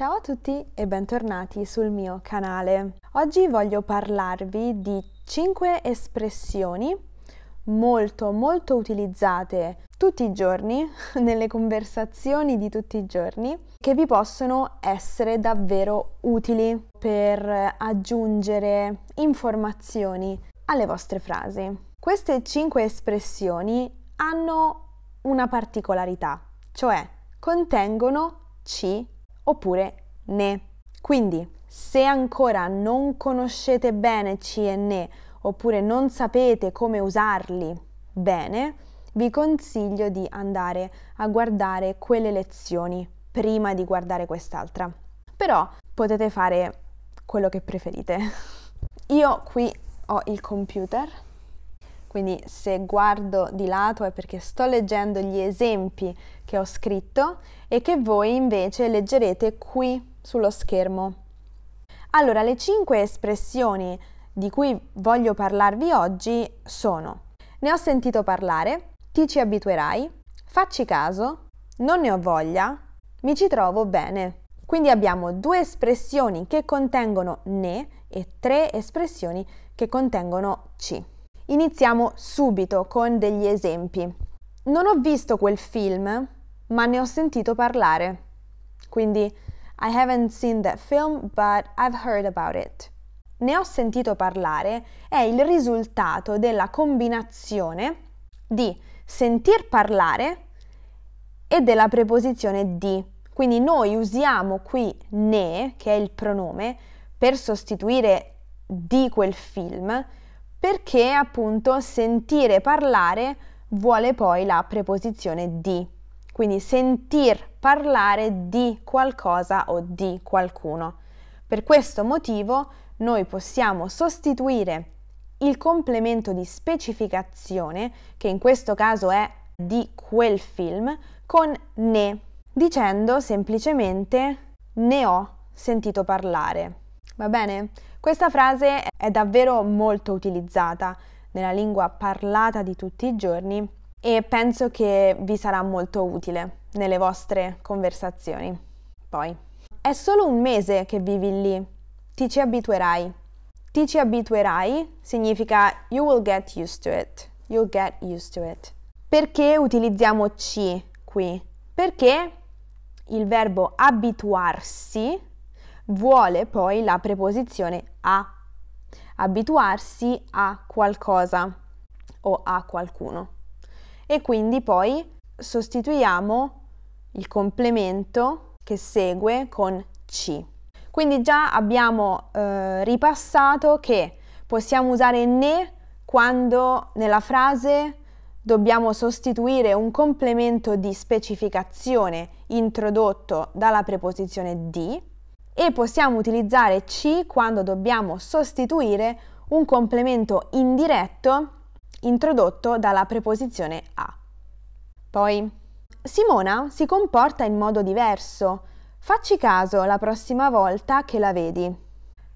Ciao a tutti e bentornati sul mio canale. Oggi voglio parlarvi di 5 espressioni molto molto utilizzate tutti i giorni nelle conversazioni di tutti i giorni che vi possono essere davvero utili per aggiungere informazioni alle vostre frasi. Queste 5 espressioni hanno una particolarità, cioè contengono ci oppure ne. Quindi, se ancora non conoscete bene ci e ne, oppure non sapete come usarli bene, vi consiglio di andare a guardare quelle lezioni prima di guardare quest'altra. Però potete fare quello che preferite. Io qui ho il computer, quindi se guardo di lato è perché sto leggendo gli esempi che ho scritto e che voi invece leggerete qui sullo schermo. Allora, le cinque espressioni di cui voglio parlarvi oggi sono ne ho sentito parlare, ti ci abituerai, facci caso, non ne ho voglia, mi ci trovo bene. Quindi abbiamo due espressioni che contengono ne e tre espressioni che contengono ci. Iniziamo subito con degli esempi. Non ho visto quel film, ma ne ho sentito parlare. Quindi I haven't seen that film, but I've heard about it. Ne ho sentito parlare è il risultato della combinazione di sentir parlare e della preposizione di. Quindi noi usiamo qui ne, che è il pronome, per sostituire di quel film, perché appunto sentire parlare vuole poi la preposizione di. Quindi sentir parlare di qualcosa o di qualcuno. Per questo motivo noi possiamo sostituire il complemento di specificazione, che in questo caso è di quel film, con ne, dicendo semplicemente ne ho sentito parlare. Va bene? Questa frase è davvero molto utilizzata nella lingua parlata di tutti i giorni e penso che vi sarà molto utile nelle vostre conversazioni. Poi, è solo un mese che vivi lì, ti ci abituerai. Ti ci abituerai significa you will get used to it, you'll get used to it. Perché utilizziamo ci qui? Perché il verbo abituarsi vuole poi la preposizione a, abituarsi a qualcosa o a qualcuno. E quindi poi sostituiamo il complemento che segue con ci. Quindi già abbiamo eh, ripassato che possiamo usare ne quando nella frase dobbiamo sostituire un complemento di specificazione introdotto dalla preposizione di e possiamo utilizzare ci quando dobbiamo sostituire un complemento indiretto introdotto dalla preposizione a. Poi, Simona si comporta in modo diverso. Facci caso la prossima volta che la vedi.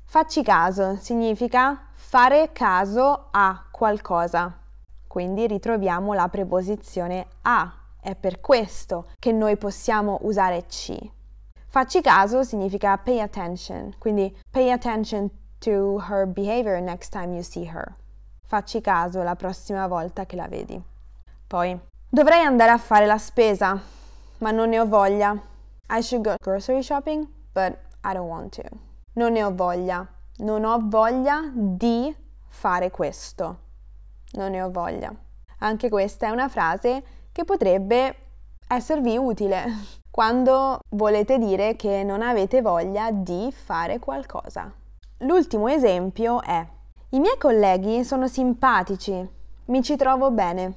Facci caso significa fare caso a qualcosa. Quindi ritroviamo la preposizione a. È per questo che noi possiamo usare ci. Facci caso significa pay attention, quindi pay attention to her behavior next time you see her. Facci caso la prossima volta che la vedi. Poi, dovrei andare a fare la spesa, ma non ne ho voglia. I should go grocery shopping, but I don't want to. Non ne ho voglia. Non ho voglia di fare questo. Non ne ho voglia. Anche questa è una frase che potrebbe esservi utile quando volete dire che non avete voglia di fare qualcosa. L'ultimo esempio è i miei colleghi sono simpatici, mi ci trovo bene.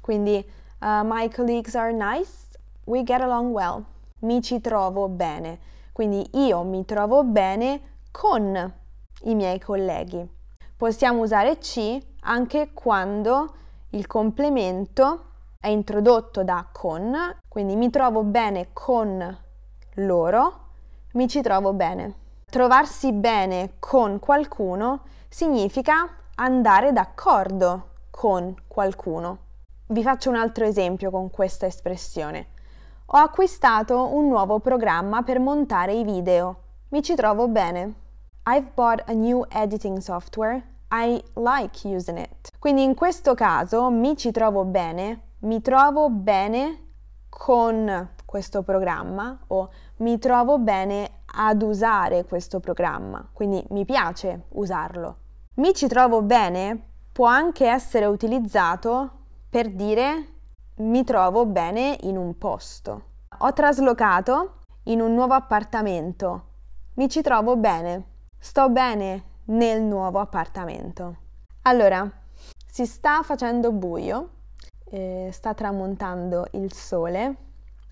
Quindi uh, my colleagues are nice, we get along well. Mi ci trovo bene. Quindi io mi trovo bene con i miei colleghi. Possiamo usare ci anche quando il complemento è introdotto da con, quindi mi trovo bene con loro, mi ci trovo bene. Trovarsi bene con qualcuno significa andare d'accordo con qualcuno. Vi faccio un altro esempio con questa espressione. Ho acquistato un nuovo programma per montare i video. Mi ci trovo bene. I've bought a new editing software. I like using it. Quindi in questo caso mi ci trovo bene, mi trovo bene con questo programma o mi trovo bene ad usare questo programma, quindi mi piace usarlo. Mi ci trovo bene può anche essere utilizzato per dire mi trovo bene in un posto. Ho traslocato in un nuovo appartamento. Mi ci trovo bene. Sto bene nel nuovo appartamento. Allora, si sta facendo buio, eh, sta tramontando il sole,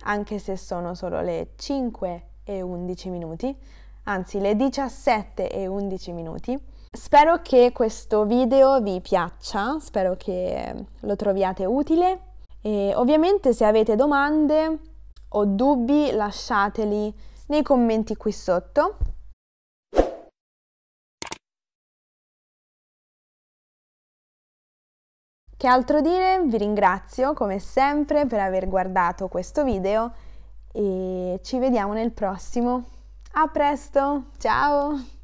anche se sono solo le 5 e 11 minuti, anzi le 17 e 11 minuti. Spero che questo video vi piaccia, spero che lo troviate utile e ovviamente se avete domande o dubbi lasciateli nei commenti qui sotto. Che altro dire? Vi ringrazio come sempre per aver guardato questo video e ci vediamo nel prossimo. A presto, ciao!